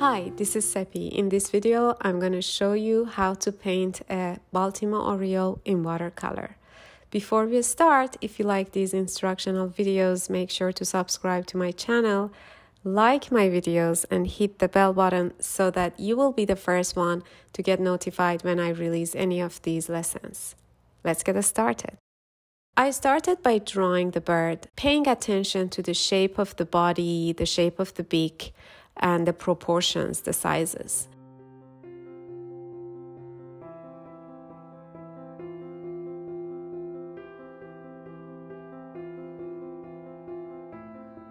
Hi, this is Sepi. In this video, I'm going to show you how to paint a Baltimore Oriole in watercolor. Before we start, if you like these instructional videos, make sure to subscribe to my channel, like my videos, and hit the bell button so that you will be the first one to get notified when I release any of these lessons. Let's get started. I started by drawing the bird, paying attention to the shape of the body, the shape of the beak, and the proportions, the sizes.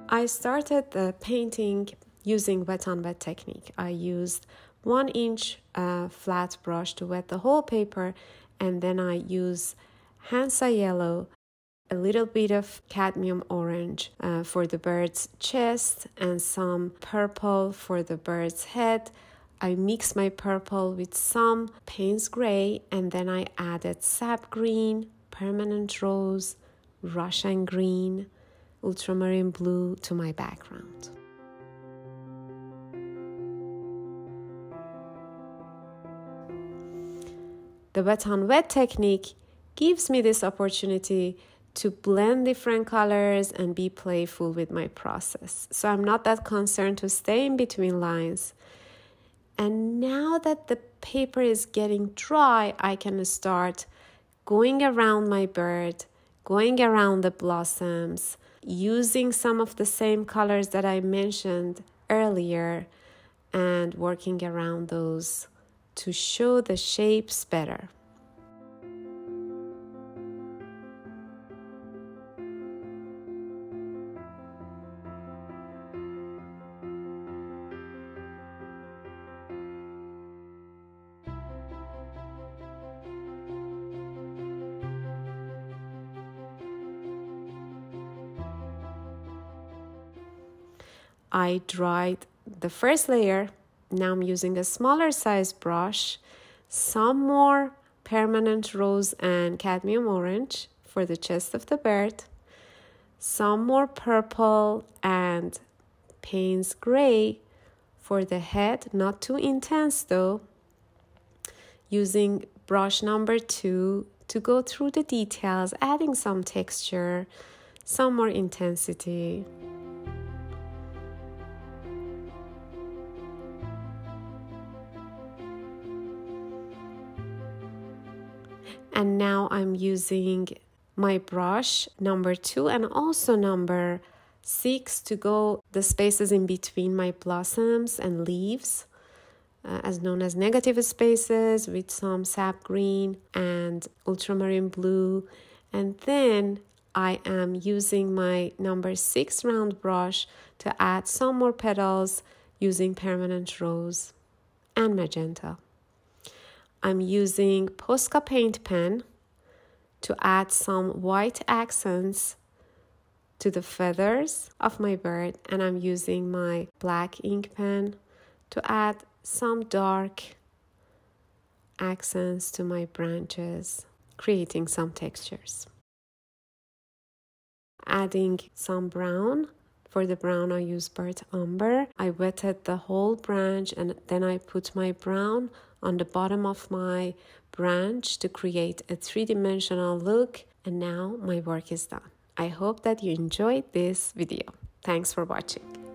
I started the painting using wet on wet technique. I used one inch uh, flat brush to wet the whole paper and then I use Hansa yellow a little bit of cadmium orange uh, for the bird's chest and some purple for the bird's head. I mix my purple with some Payne's gray and then I added sap green, permanent rose, Prussian green, ultramarine blue to my background. The wet on wet technique gives me this opportunity to blend different colors and be playful with my process. So I'm not that concerned to stay in between lines. And now that the paper is getting dry, I can start going around my bird, going around the blossoms, using some of the same colors that I mentioned earlier, and working around those to show the shapes better. I dried the first layer. Now I'm using a smaller size brush, some more permanent rose and cadmium orange for the chest of the bird, some more purple and Payne's gray for the head, not too intense though, using brush number two to go through the details, adding some texture, some more intensity. And now I'm using my brush number two and also number six to go the spaces in between my blossoms and leaves uh, as known as negative spaces with some sap green and ultramarine blue and then I am using my number six round brush to add some more petals using permanent rose and magenta. I'm using Posca paint pen to add some white accents to the feathers of my bird and I'm using my black ink pen to add some dark accents to my branches, creating some textures. Adding some brown. For the brown, I use burnt umber. I wetted the whole branch and then I put my brown on the bottom of my branch to create a three-dimensional look and now my work is done. I hope that you enjoyed this video. Thanks for watching.